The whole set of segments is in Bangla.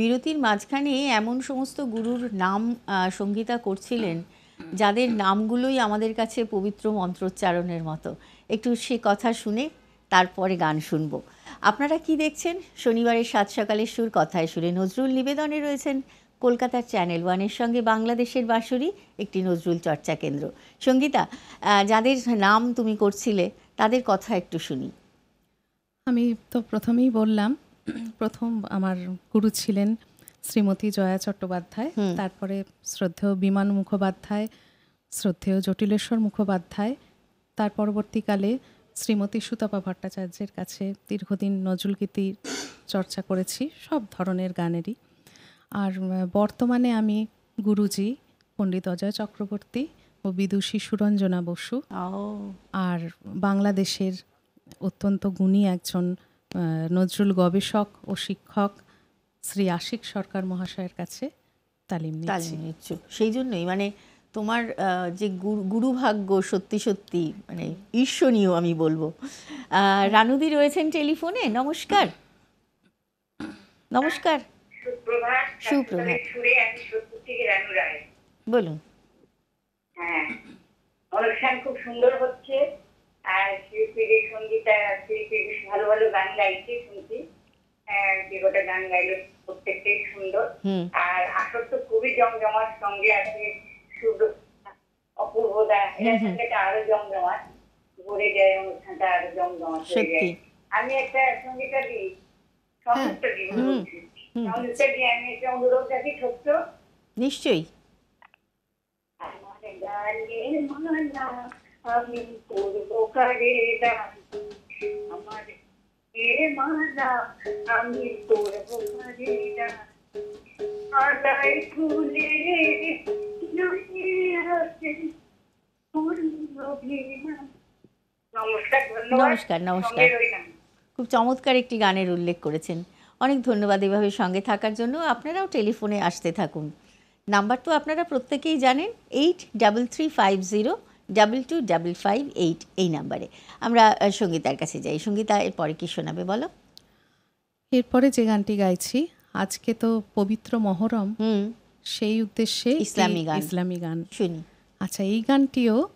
বিরতির মাঝখানে এমন সমস্ত গুরুর নাম সঙ্গীতা করছিলেন, যাদের নামগুলোই আমাদের কাছে পবিত্র মন্ত্রোচ্চারণের মতো। একটু সে কথা শুনে তারপরে গান শুনব। আপনারা কি দেখছেন? শনিবারের সাত সকালের সুর কথায় সুরে নজরুল নিবেদনে রয়েছেন কলকাতার চ্যানেল ওয়ানের সঙ্গে বাংলাদেশের বাঁশুরি, একটি নজরুল চর্চা কেন্দ্র। সঙ্গীতা যাদের নাম তুমি করছিলে, তাদের কথা একটু শুনি। আমি তো প্রথমেই বললাম প্রথম আমার গুরু ছিলেন শ্রীমতী জয়া চট্টোপাধ্যায় তারপরে শ্রদ্ধেয় বিমান মুখোপাধ্যায় শ্রদ্ধেয় জটিলেশ্বর মুখোপাধ্যায় তার পরবর্তীকালে শ্রীমতী সুতপা ভট্টাচার্যের কাছে দীর্ঘদিন নজরুলগীতি চর্চা করেছি সব ধরনের গানেরই। আর বর্তমানে আমি গুরুজি পণ্ডিত অজয় চক্রবর্তী ও বিদুষী সুরঞ্জনা বসু আর বাংলাদেশের অত্যন্ত গুণী একজন নজরুল গবেষক ও শিক্ষক শ্রী আশিক সরকার মহাশয়ের কাছে তালিম তালিম নিচ্ছ। সেই জন্যই মানে তোমার যে গুরু- গুরুভাগ্য সত্যি সত্যি মানে ঈর্ষণীয় আমি বলব। রানুদি রয়েছেন টেলিফোনে নমস্কার। নমস্কার। সুপ্রভাত বলুন। হ্যাঁ অনুষ্ঠান খুব সুন্দর হচ্ছে। আর শিল্পীর সঙ্গীতা শিল্পী বেশ ভালো ভালো গান গাইছে শুনছি। হ্যাঁ, যে কটা গান গাইলো প্রত্যেকটাই সুন্দর। আর আসর তো খুবই জমজমাট সঙ্গে আছে অপূর্বদা এরা সঙ্গেটা আরও জমজমাট। ভরে যায় অনুষ্ঠানটা আরও জমজমাট হয়ে যায়। আমি একটা সঙ্গীতা দিই সংযুক্ত দিই সংযুক্ত দিয়ে আমি একটা অনুরোধ রাখি ছোট্ট। নিশ্চয়ই। আমার গানের মালা আমি করব কারে ফুলে। নমস্কার নমস্কার। খুব চমৎকার একটি গানের উল্লেখ করেছেন অনেক ধন্যবাদ এভাবে সঙ্গে থাকার জন্য আপনারাও টেলিফোনে আসতে থাকুন নাম্বার তো আপনারা প্রত্যেকেই জানেন eight double three five zero double two double five eight এই নাম্বারে। আমরা সঙ্গীতার কাছে যাই। সঙ্গীতা এরপরে কি শোনাবে বলো? এরপরে যে গানটি গাইছি আজকে তো পবিত্র মহরম। সেই উদ্দেশ্যে ইসলামী গান। ইসলামী গান। শুনি। আচ্ছা এই গানটিও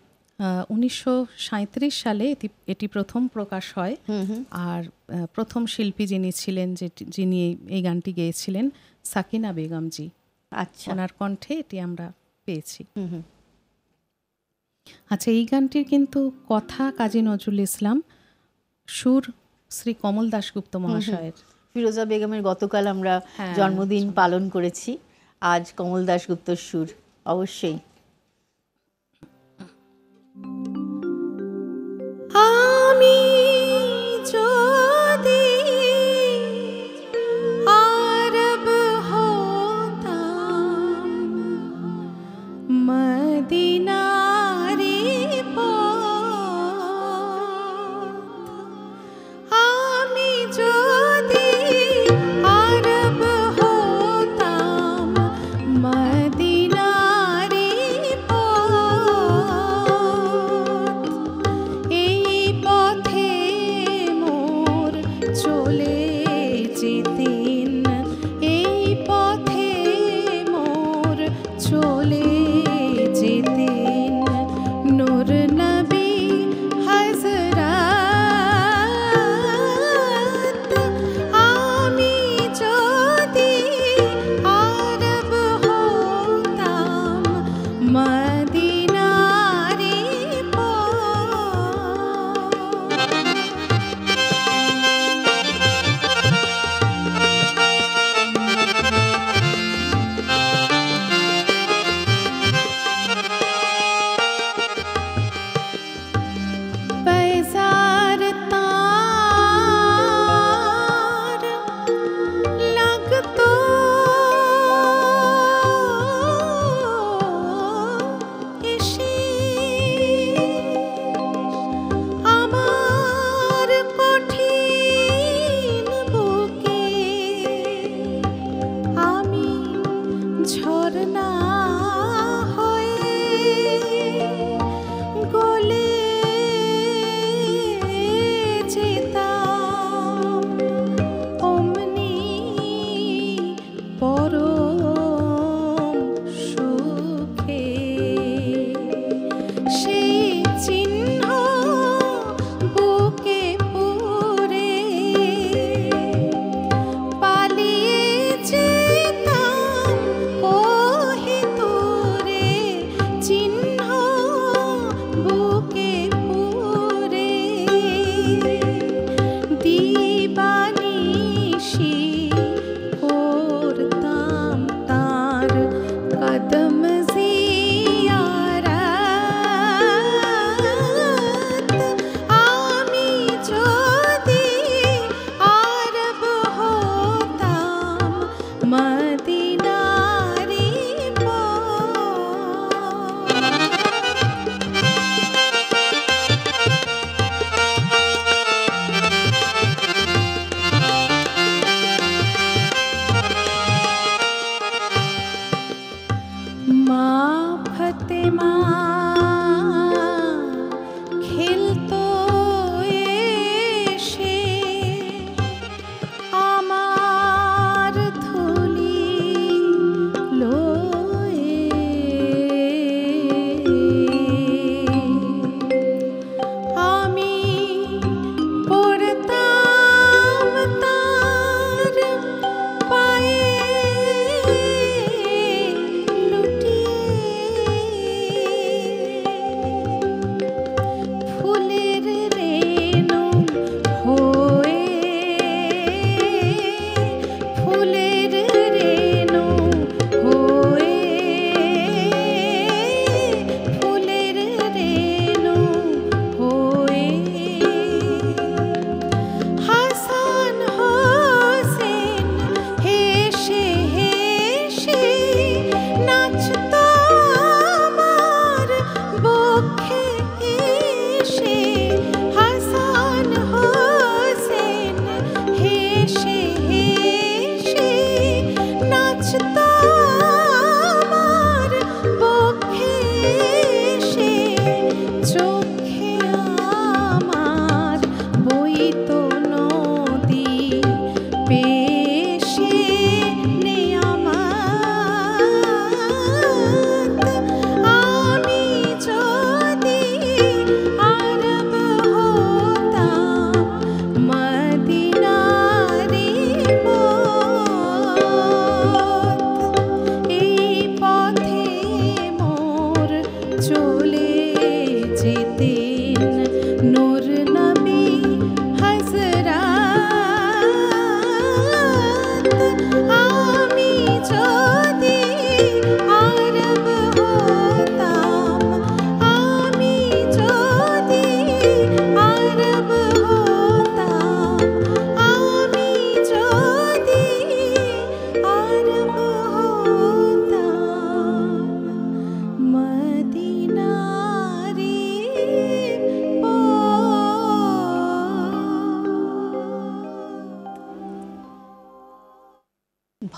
উনিশশো সাঁত্রিশ সালে এটি এটি প্রথম প্রকাশ হয়। আর প্রথম শিল্পী যিনি ছিলেন যে যিনি এই- গানটি গেয়েছিলেন সাকিনা বেগমজি আচ্ছা। ওনার কণ্ঠে এটি আমরা পেয়েছি। হুম। আচ্ছা এই গানটির কিন্তু কথা কাজী নজরুল ইসলাম সুর শ্রী কমল দাশগুপ্ত মহাশয়ের। ফিরোজা বেগমের গতকাল আমরা হ্যাঁ, জন্মদিন পালন করেছি। আজ কমল দাশগুপ্তর সুর। অবশ্যই।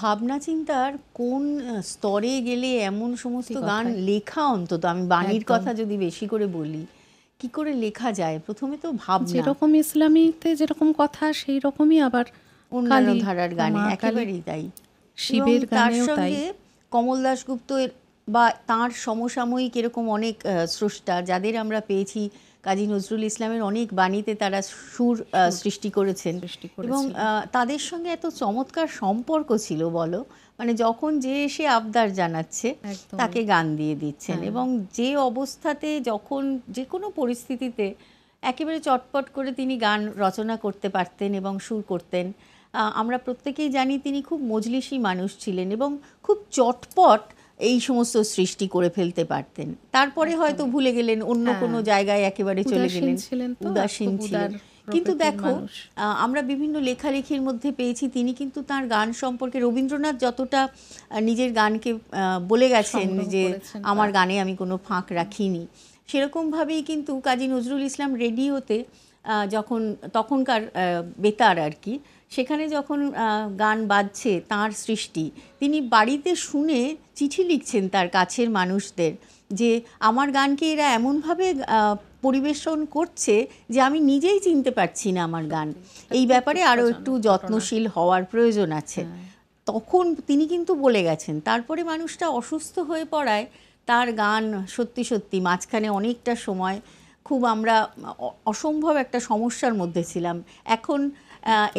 ভাবনা চিন্তার কোন স্তরে গেলে এমন সমস্ত গান লেখা অন্তত আমি বাণীর কথা যদি বেশি করে বলি কি করে লেখা যায়? প্রথমে তো ভাব যেরকম ইসলামীতে যেরকম কথা সেই রকমই আবার অন্যান্য ধারার গানে একেবারেই তাই। শিবের তার সঙ্গে কমল দাশগুপ্ত বা তার সমসাময়িক এরকম অনেক স্রষ্টা যাদের আমরা পেয়েছি কাজী নজরুল ইসলামের অনেক বাণীতে তারা সুর সৃষ্টি করেছেন। এবং তাদের সঙ্গে এত চমৎকার সম্পর্ক ছিল বলো মানে যখন যে এসে আবদার জানাচ্ছে তাকে গান দিয়ে দিচ্ছেন। হ্যাঁ। এবং যে অবস্থাতে যখন যে কোনো পরিস্থিতিতে একেবারে চটপট করে তিনি গান রচনা করতে পারতেন এবং সুর করতেন আমরা প্রত্যেকেই জানি তিনি খুব মজলিসি মানুষ ছিলেন এবং খুব চটপট এই সমস্ত সৃষ্টি করে ফেলতে পারতেন। তারপরে হয়তো ভুলে গেলেন অন্য হ্যাঁ। কোনো জায়গায় একেবারে চলে গেলেন। উদাসীন ছিলেন। কিন্তু দেখো আমরা বিভিন্ন লেখালেখির মধ্যে পেয়েছি তিনি কিন্তু তার গান সম্পর্কে রবীন্দ্রনাথ যতটা নিজের গানকে বলে গেছেন যে আমার গানে আমি কোনো ফাঁক রাখিনি। সেরকমভাবেই কিন্তু কাজী নজরুল ইসলাম রেডিওতে আহ, যখন তখনকার বেতার আর কি সেখানে যখন গান বাজছে তার সৃষ্টি তিনি বাড়িতে শুনে চিঠি লিখছেন তার কাছের মানুষদের যে আমার গানকে এরা এমনভাবে পরিবেশন করছে যে আমি নিজেই চিনতে পারছি না আমার গান। এই ব্যাপারে আরও একটু যত্নশীল হওয়ার প্রয়োজন আছে। তখন তিনি কিন্তু বলে গেছেন তারপরে মানুষটা অসুস্থ হয়ে পড়ায় তার গান সত্যি সত্যি মাঝখানে অনেকটা সময় খুব আমরা অসম্ভব একটা সমস্যার মধ্যে ছিলাম। এখন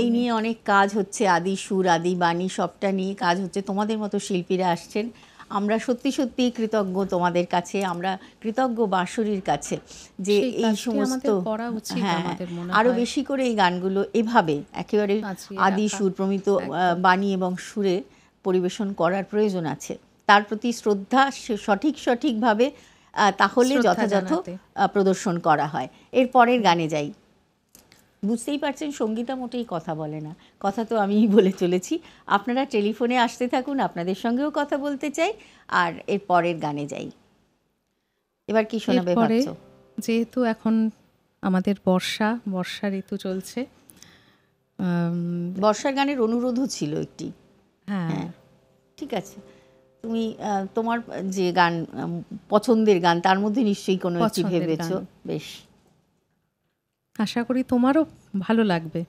এই নিয়ে অনেক কাজ হচ্ছে। আদি সুর আদি বাণী সবটা নিয়ে কাজ হচ্ছে। তোমাদের মতো শিল্পীরা আসছেন। আমরা সত্যি সত্যি কৃতজ্ঞ তোমাদের কাছে। আমরা কৃতজ্ঞ বাঁশুরির কাছে যে এই সমস্ত হ্যাঁ আমাদের মনে আরও বেশি করে এই গানগুলো এভাবে একেবারে আদি সুর প্রমিত বাণী এবং সুরে পরিবেশন করার প্রয়োজন আছে। তার প্রতি শ্রদ্ধা সঠিক সঠিকভাবে তাহলে যথাযথ প্রদর্শন করা হয়। এর পরের গানে যাই। বুঝতেই পারছেন সঙ্গীতা মোটেই কথা বলে না। কথা তো আমিই বলে চলেছি। আপনারা টেলিফোনে আসতে থাকুন আপনাদের সঙ্গেও কথা বলতে চাই আর এর পরের গানে যাই। এবার কি শোনাবে ভাবছ? যেহেতু এখন আমাদের বর্ষা বর্ষা ঋতু চলছে বর্ষার গানের অনুরোধও ছিল একটি। হ্যাঁ। হ্যাঁ ঠিক আছে। তুমি তোমার যে গান পছন্দের গান তার মধ্যে নিশ্চয়ই কোনো একটি ভেবেছো? বেশ। আশা করি তোমারও ভালো লাগবে।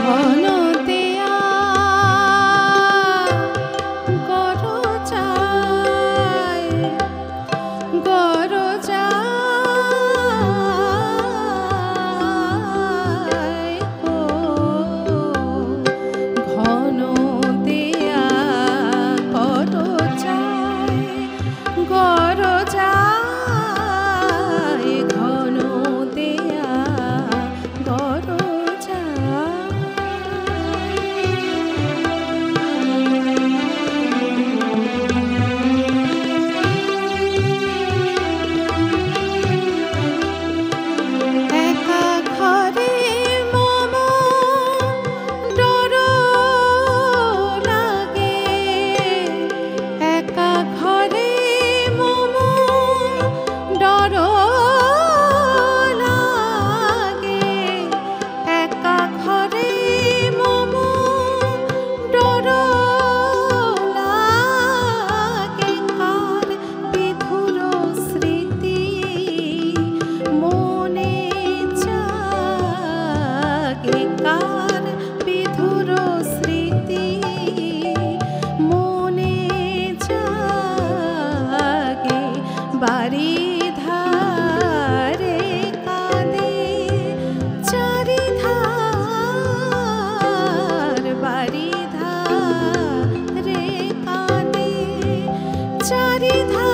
divana রাধে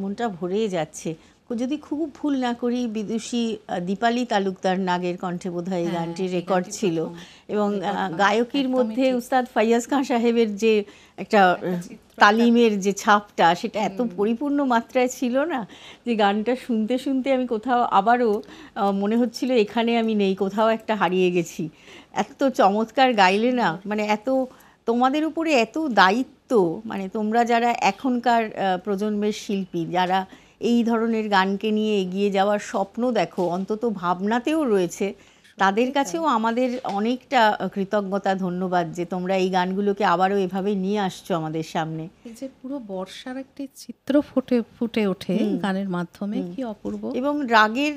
মনটা ভরে যাচ্ছে। যদি খুব ভুল না করি বিদুষী দীপালি তালুকদার নাগের কণ্ঠে বোধহয় এই হ্যাঁ, গানটির রেকর্ড ছিল। এবং। গায়কির মধ্যে উস্তাদ ফাইয়াজ খান সাহেবের যে একটা তালিমের যে ছাপটা সেটা এত পরিপূর্ণ মাত্রায় ছিল না যে গানটা শুনতে শুনতে আমি কোথাও আবারও মনে হচ্ছিল এখানে আমি নেই কোথাও একটা হারিয়ে গেছি। এত চমৎকার গাইলে না মানে এত তোমাদের উপরে এত দায়িত্ব মানে তোমরা যারা এখনকার প্রজন্মের শিল্পী যারা এই ধরনের গানকে নিয়ে এগিয়ে যাওয়ার স্বপ্ন দেখো অন্তত ভাবনাতেও রয়েছে তাদের কাছেও আমাদের অনেকটা কৃতজ্ঞতা ধন্যবাদ যে তোমরা এই গানগুলোকে আবারও এভাবে নিয়ে আসছো আমাদের সামনে। যে পুরো বর্ষার একটি চিত্র ফুটে ফুটে ওঠে গানের মাধ্যমে কি অপূর্ব। এবং রাগের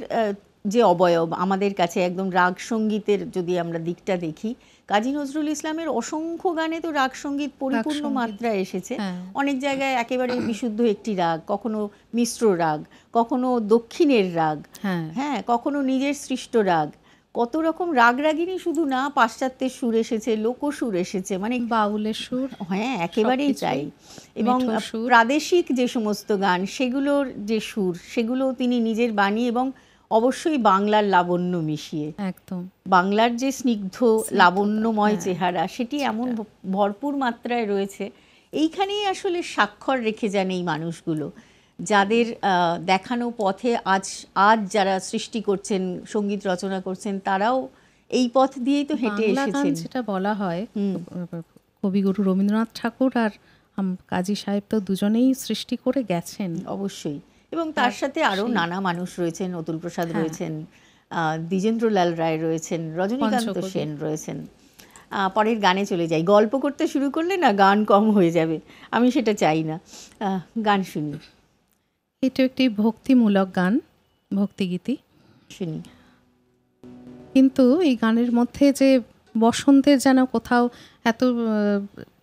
যে অবয়ব আমাদের কাছে একদম রাগ সঙ্গীতের যদি আমরা দিকটা দেখি কাজী নজরুল ইসলামের অসংখ্য গানে তো রাগ সংগীত পরিপূর্ণ মাত্রায় এসেছে। হ্যাঁ। অনেক জায়গায় একেবারে বিশুদ্ধ একটি রাগ কখনো মিশ্র রাগ কখনো দক্ষিণের রাগ হ্যাঁ। হ্যাঁ কখনো নিজের সৃষ্ট রাগ। কত রকম রাগ রাগিনী শুধু না পাশ্চাত্যের সুর এসেছে লোকসুর এসেছে মানে বাউলের সুর হ্যাঁ একেবারেই। তাই। এবং প্রাদেশিক যে সমস্ত গান সেগুলোর যে সুর সেগুলো তিনি নিজের বাণী এবং অবশ্যই বাংলার লাবণ্য মিশিয়ে। একদম। বাংলার যে স্নিগ্ধ লাবণ্যময় চেহারা সেটি এমন ভরপুর মাত্রায় রয়েছে। এইখানেই আসলে স্বাক্ষর রেখে যান এই মানুষগুলো। যাদের দেখানো পথে আজ আজ যারা সৃষ্টি করছেন সংগীত রচনা করছেন তারাও এই পথ দিয়েই তো হেঁটে এসেছেন। যেটা বলা হয় কবিগুরু রবীন্দ্রনাথ ঠাকুর আর কাজী সাহেব তো দুজনেই সৃষ্টি করে গেছেন। অবশ্যই। এবং তার সাথে আরও নানা মানুষ রয়েছেন অতুল প্রসাদ হ্যাঁ। রয়েছেন দ্বিজেন্দ্রলাল রায় রয়েছেন রজনীকান্ত। সেন রয়েছেন। পরের গানে চলে যাই। গল্প করতে শুরু করলে না গান কম হয়ে যাবে। আমি সেটা চাই না। গান শুনি। এটা একটি ভক্তিমূলক গান ভক্তিগীতি। শুনি। কিন্তু এই গানের মধ্যে যে বসন্তের যেন কোথাও এত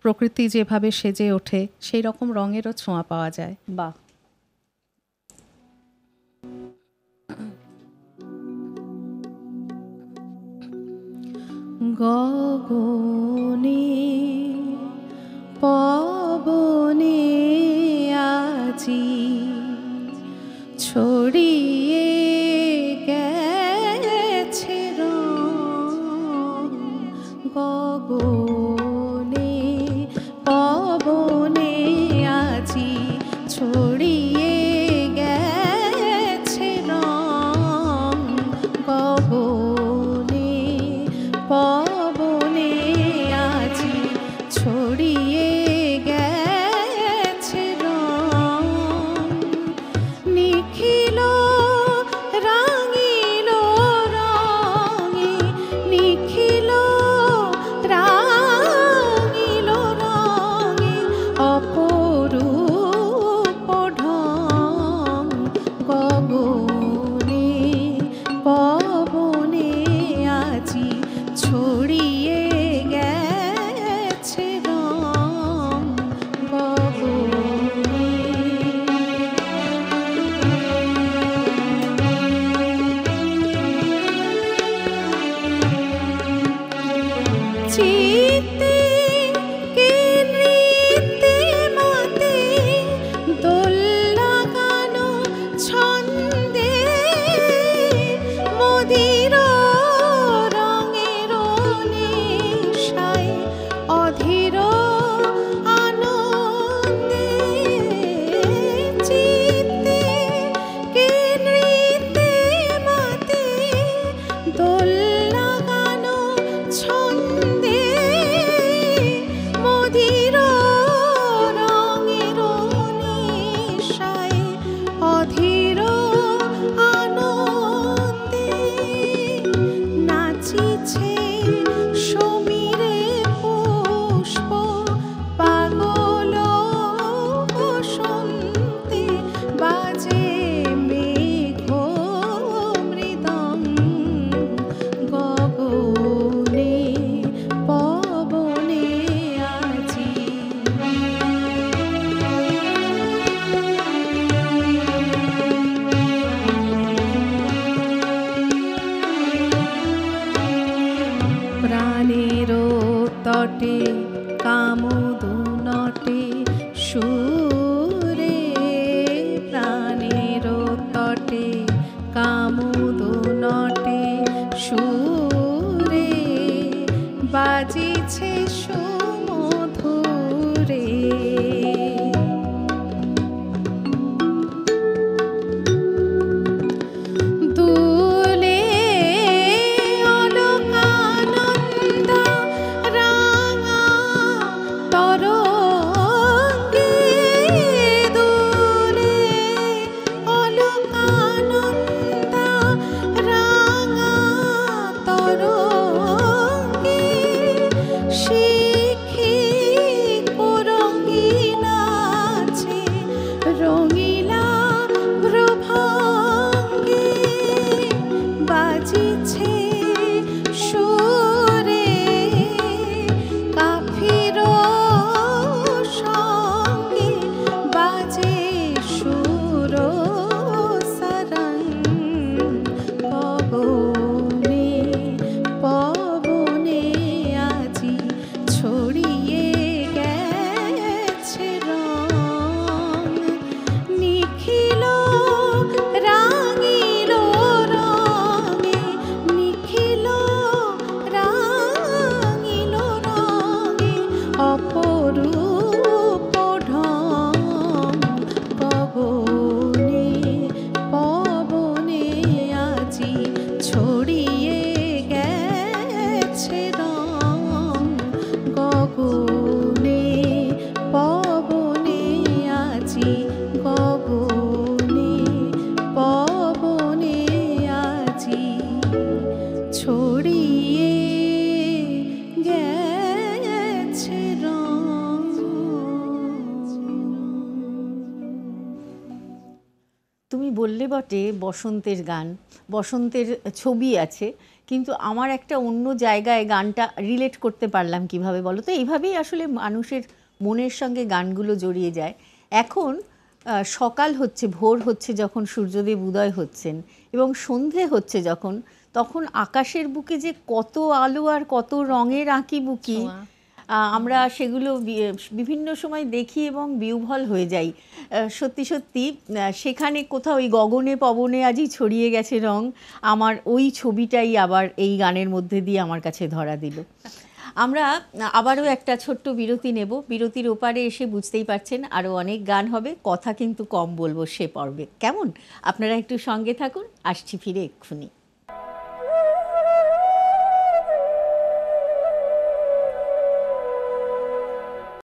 প্রকৃতি যেভাবে সেজে ওঠে সেই রকম রঙেরও ছোঁয়া পাওয়া যায়। বাহ। গগনে শটে বসন্তের গান। বসন্তের ছবি আছে, কিন্তু আমার একটা অন্য জায়গায় গানটা রিলেট করতে পারলাম কীভাবে বলো তো? এইভাবেই আসলে মানুষের মনের সঙ্গে গানগুলো জড়িয়ে যায়। এখন সকাল হচ্ছে, ভোর হচ্ছে, যখন সূর্যদেব উদয় হচ্ছেন এবং সন্ধে হচ্ছে যখন, তখন আকাশের বুকে যে কত আলো আর কত রঙের আঁকি বুকি আমরা সেগুলো বিভিন্ন সময় দেখি এবং বিউভল হয়ে যাই। সত্যি সত্যি সেখানে কোথাও ওই গগনে পবনে আজই ছড়িয়ে গেছে রং, আমার ওই ছবিটাই আবার এই গানের মধ্যে দিয়ে আমার কাছে ধরা দিল। আমরা আবারও একটা ছোট্ট বিরতি নেব। বিরতির ওপারে এসে বুঝতেই পারছেন আরও অনেক গান হবে, কথা কিন্তু কম বলব সে পর্বে। কেমন? আপনারা একটু সঙ্গে থাকুন, আসছি ফিরে এক্ষুনি।